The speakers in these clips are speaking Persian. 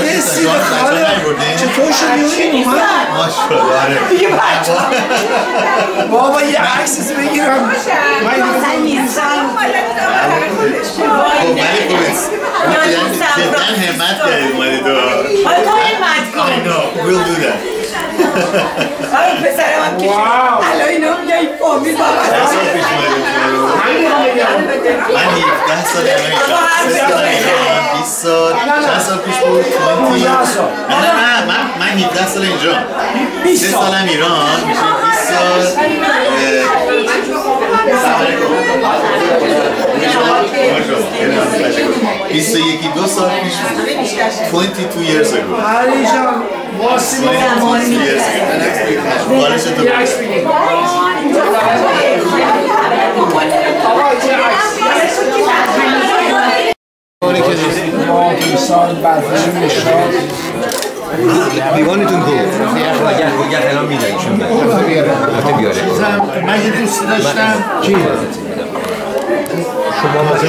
مرسی به خاله چطور شدی اون اومد ماشاءالله آره دیگه بچه بابا یه عکس بگیرم من خب یعنی همت و آره تو I know we'll do that آره پسرم هم واو الان اینا میگه فامیل اومدید همین رو بگم من 17 سال امریکا 3 سال ایران 20 سال چند سال پیش بود 20 15 سال. نه نه من من 17 سال اینجا 20 3 سال سالم ایران میشه 20 سال بیست و یکی دو سال پیش بود 22 years ago علی جان واسی 22 years ago حالا چطور؟ یه عکس بگیر آقا یه عکس ما که سال بعدشون میشاد دیوانتون کو اگر الان میدن ایشون بده بیاره من یه دوستی داشتم. کی؟ شما حاضر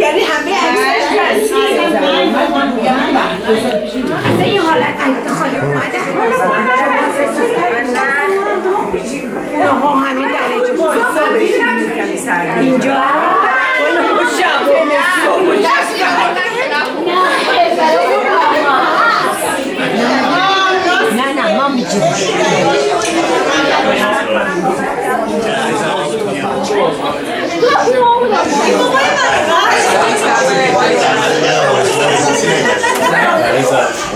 یعنی همه عکسش این حالت عید خاله اومده اینجا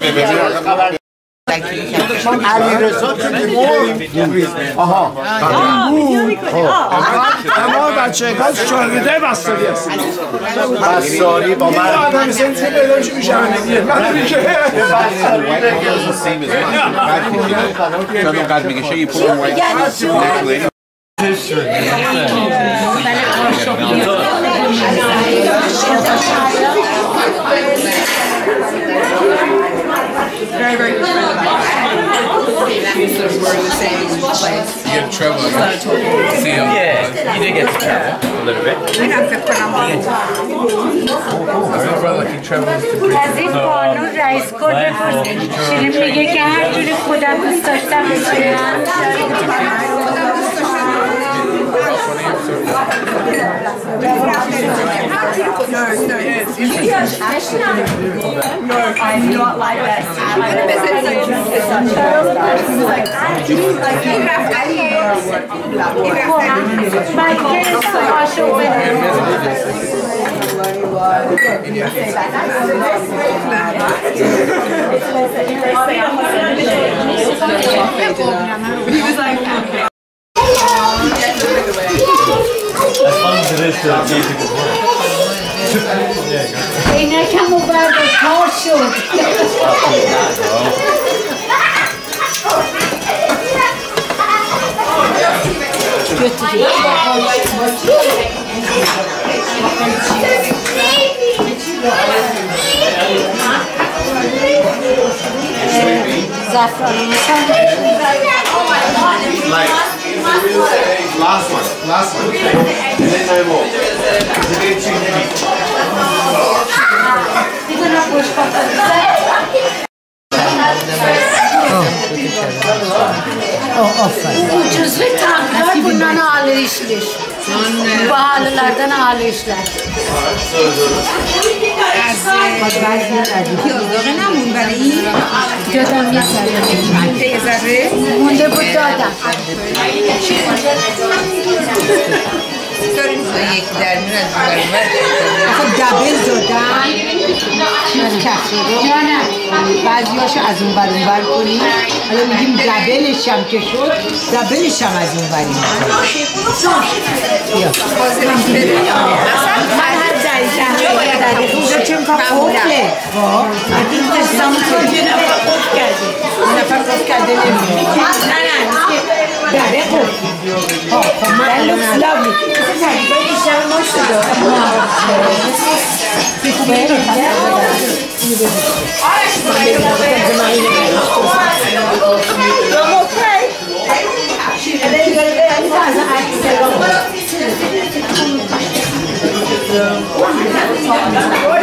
مکسه نیستن نه بابا نه بابا اما بچه کاز شاگرده بستاری هست بستاری با من. آدم سنتی پیداش میشه من. میشه یه پول mine. We sort of were in the same place. get in trouble. So I told him. See him. Yeah, you did get to travel a little bit. I فکر کنم My brother, he travels to Britain. از این قانون رئیس کل بپرسید شیرین میگه که هر جوری خودم دوست داشتم Yes, Ashley. No, I'm not like that. I'm going to visit such a like, you have allies. You have My kids are showing He was like, as long as it is to have people Ei, nós estamos barbas roxo. Zaffron, oh my god, Last one, last one. And then no more. It's a too heavy. Oh. Oh, off. Oh, off. Oh, off. Oh, off. Oh, off. Oh, off. برای این Dödem yeter. یه ذره Munde bu dödem. داریم یکی در میون از آخه دبل دادن چیز کسی رو Canım. بعضیاشو از اون بر اون بر کنیم حالا میگیم دبلش هم که شد دبلش هم از اون بریم من اونجا looks lovely. I'm.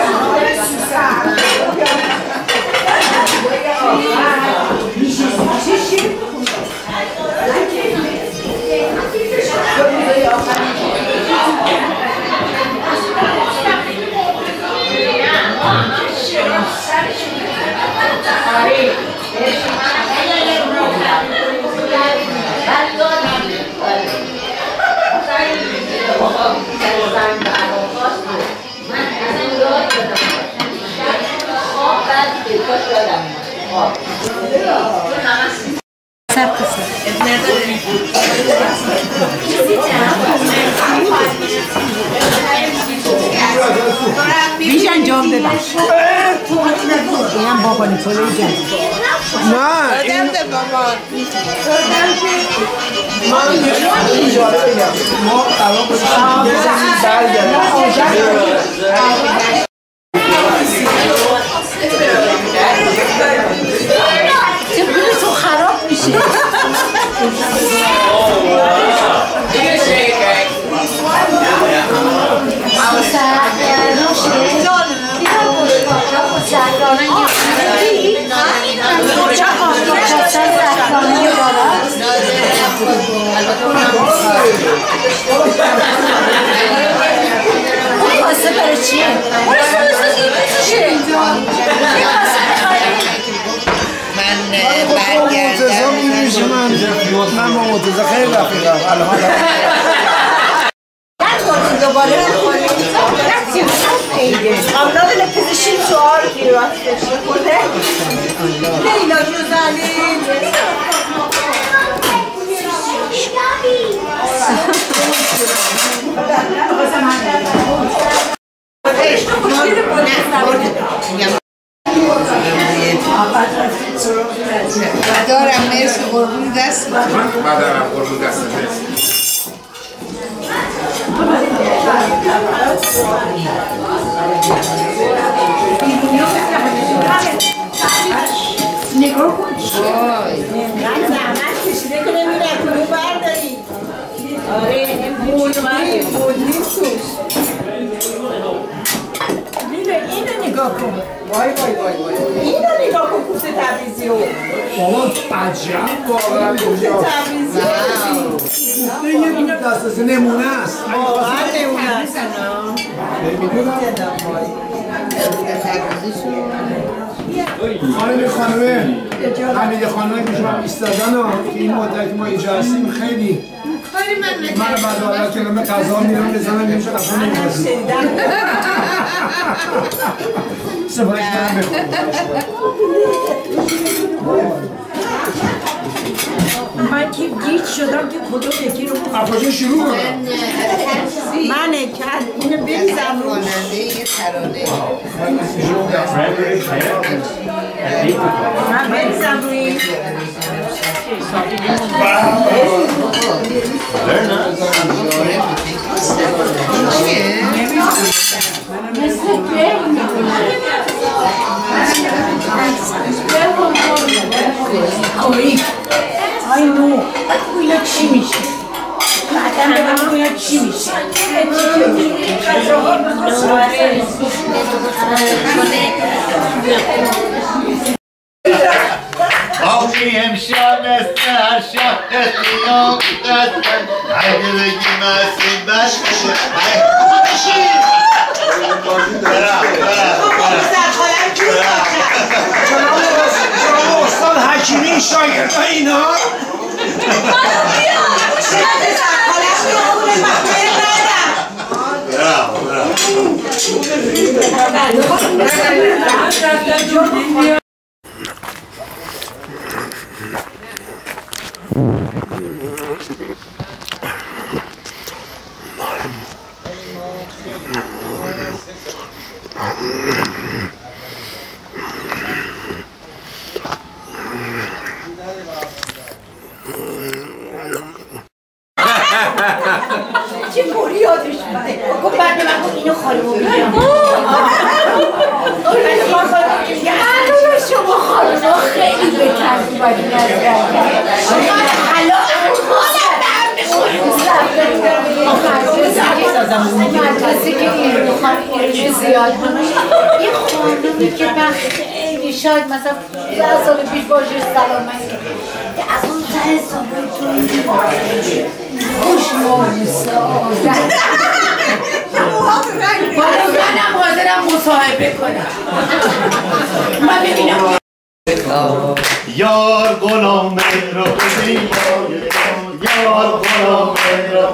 مثل تقریبا بیشتر ما شده بیش انجام ببخش اینم بابا نیکولای جدید نه این بابا من یه اجاره بگم ما قرار بود برگردیم. Burası karışıyor. Burası karışıyor. پیش من من با متوزه خیلی رفیقم الان دوباره خواهیم دوباره قربون دست مادرم قربون دست برس. کشیده که نمیره کلو برداری آره مولدی مولدی توش اینو اینو نگاه کن. وای وای وای وای. اینو نگاه کن کوفته تبریزی رو. بابا عجب واقعا اینجا. تبریزی. یه دونه دست از نمونه است. واقعا نمونه است. خانم خانمه حمیده خانمه که شما ایستادن که این مدت ما اینجا هستیم خیلی من بعد حالا که به قضا میرم بزنم نمیشه قضا نمی‌رسیم سفارش بخورم من که گیج شدم که کدوم یکی رو کجا شروع کنم منه کل. اینو بریزم رو. خواننده یه ترانه من بریزم روی آی نو awake. I know. Bu ile kişiymiş. Zaten ben bu ile kişiymiş. Avliyem şahmesne her şahmesi yok desen Haydi de gimesin ben Haydi de gimesin ben Any shite at não! no? Bravo, bravo. گفت بعد به من گفت اینو خانمو میگم. معلومه شما خانمو خیلی از مدرسه که این زیاد کنه یه خانمی که من خیلی شاید مثلا ده سال پیش باشه سلامتی از اون ته صبح خوش مارسا Warusiana mwazera muso haybekona. Mabibina. Yar golom mero kesiyor. Yar golom mero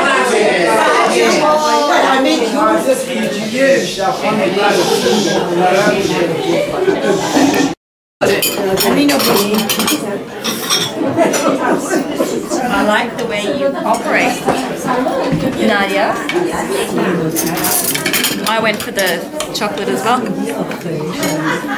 I like the way you operate. Nadia? I went for the chocolate as well.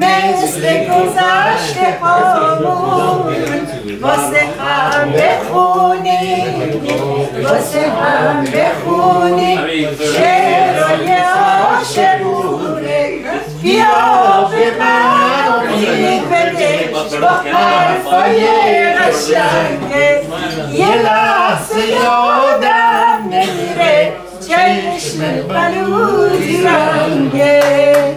مثل گذشته هامون واسه هم بخونی. واسه هم بخونی. شعرهای عاشقونه. بیا به من بده با حرفای قشنگه یه لحظه یادم نمیره چشم بلوزی رنگه.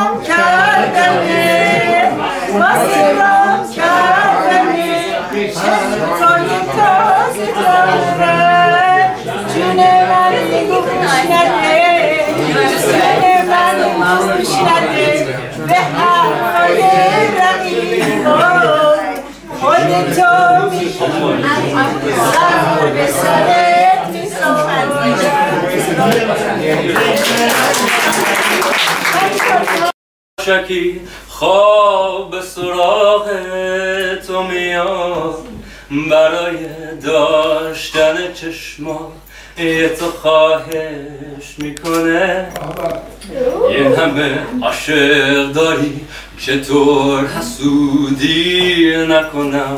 سرت شکی خواب سراغ تو میاد. برای داشتن چشما یه تو خواهش می‌کنه یه همه عاشق داری چطور حسودی نکنم.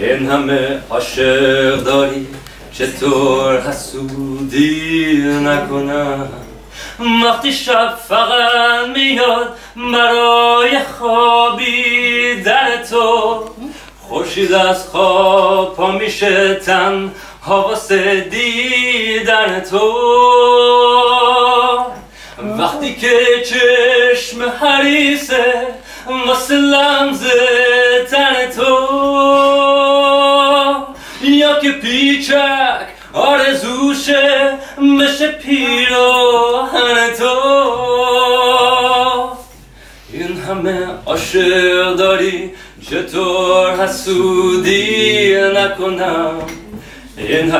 این همه عاشق داری چطور حسودی نکنم. وقتی شب فقط میاد برای خوابیدن تو خورشید از خواب پا میشه تن. واسه دیدن تو. وقتی که چشم حریسه واسه لمز تن تو. یا که پیچک آرزوشه بشه پیراهن تو. این همه عاشق داری چطور حسودی نکنم؟ این, ه...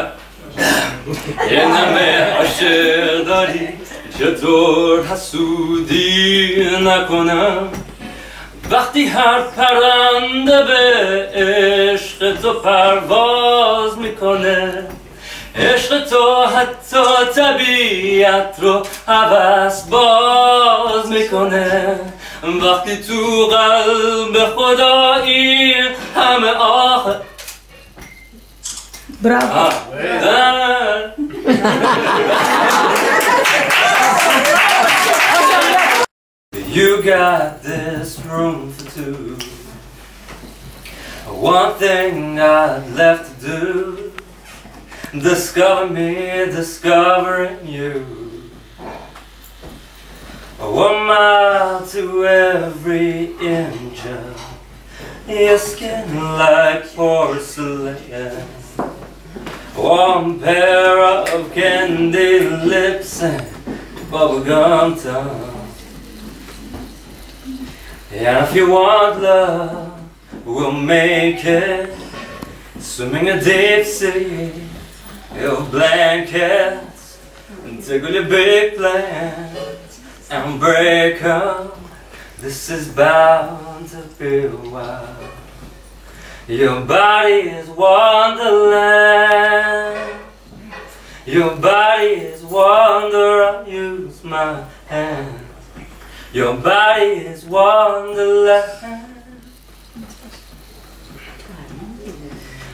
این همه عاشق چطور حسودی نکنم وقتی هر پرنده به عشق تو پرواز می‌کنه عشق تو حتی طبیعت رو عوض باز می‌کنه وقتی تو قلب خدا این همه Bravo. Ah, you got this room for two. One thing I left to do. Discover me, discovering you. One mile to every inch of your skin like porcelain. One pair of candy lips and bubblegum tongue. And if you want love, we'll make it. Swimming a deep sea, your blankets, and tickle your big plans and break 'em. This is bound to be a while. Your body is wonderland. Your body is wonder. I use my hand. Your body is wonderland.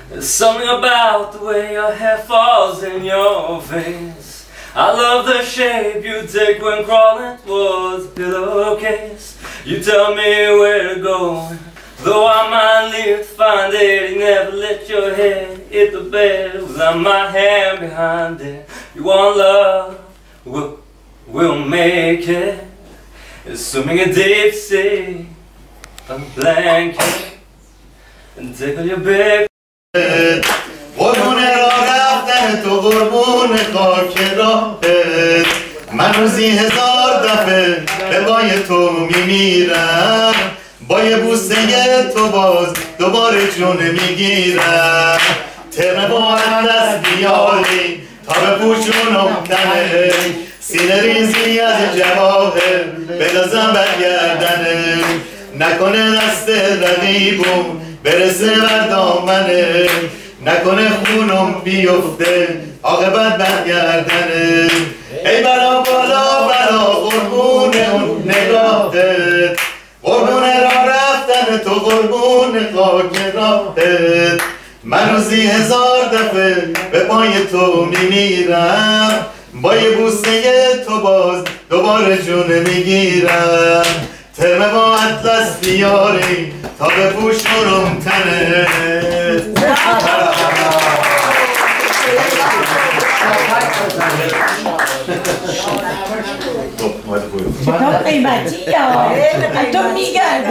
There's something about the way your hair falls in your face. I love the shape you take when crawling towards the pillowcase. You tell me where to go. Though I might live to find it, you never let your head hit the bed without my hand behind it. You want love, we'll, we'll make it. Swimming a deep sea, a blanket, and tickle your big قربون را رفتن تو قربون خاک راهت من روزی هزار دفعه به بای تو میمیرم با یه بوسه تو باز دوباره جون می‌گیرم. ترم با هم دست بیاری تا به پوچونم تنه سینه ریزی از جواهر بندازم برگردنه نکنه دست رقیبم برسه بر دامنه. نکنه خونم بیفته عاقبت برگردنه خاک راهت. من روزی هزار دفعه به پای تو میمیرم. با یه بوسه تو باز دوباره جون می‌گیرم. ترمه با اطلس بیاری تا به پوش کنم تنت خب، اومده پایین. قیمتی یا تو میگرده